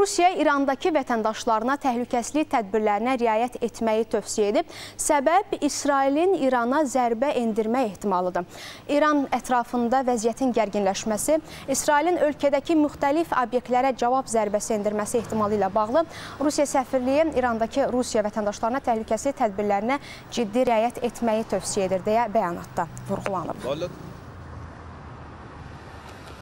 Rusiya İrandakı vətəndaşlarına təhlükəsizlik tədbirlərinə riayət etməyi tövsiyə edib. Səbəb İsrailin İrana zərbə endirmə ehtimalıdır. İran ətrafında vəziyyətin gərginləşməsi, İsrailin ölkədəki müxtəlif obyektlərə cavab zərbəsi endirməsi ehtimalı ilə bağlı Rusiya səfirliyi İrandakı Rusiya vətəndaşlarına təhlükəsizlik tədbirlərinə ciddi riayət etməyi tövsiyə edir deyə bəyanatda vurğulanıb.